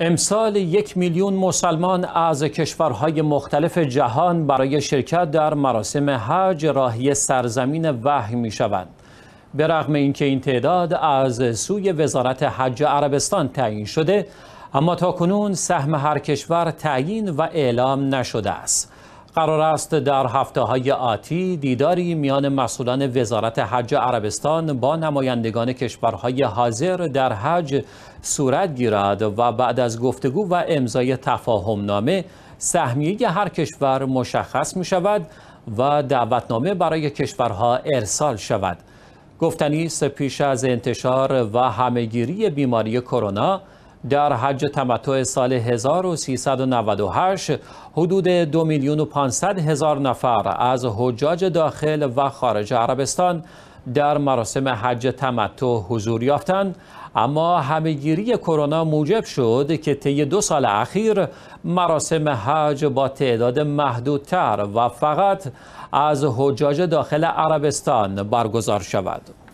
امسال یک میلیون مسلمان از کشورهای مختلف جهان برای شرکت در مراسم حج راهی سرزمین وحی می شوند. به رغم اینکه این تعداد از سوی وزارت حج عربستان تعیین شده اما تا کنون سهم هر کشور تعیین و اعلام نشده است. قرار است در هفته های آتی دیداری میان مسئولان وزارت حج عربستان با نمایندگان کشورهای حاضر در حج صورت گیرد و بعد از گفتگو و امضای تفاهم نامه سهمیه هر کشور مشخص می شود و دعوتنامه برای کشورها ارسال شود. گفتنی است پیش از انتشار و همهگیری بیماری کرونا در حج تمتع سال 1398 حدود دو میلیون و 500 هزار نفر از حجاج داخل و خارج عربستان در مراسم حج تمتع حضور یافتند. اما همهگیری کرونا موجب شد که طی دو سال اخیر مراسم حج با تعداد محدودتر و فقط از حجاج داخل عربستان برگزار شود.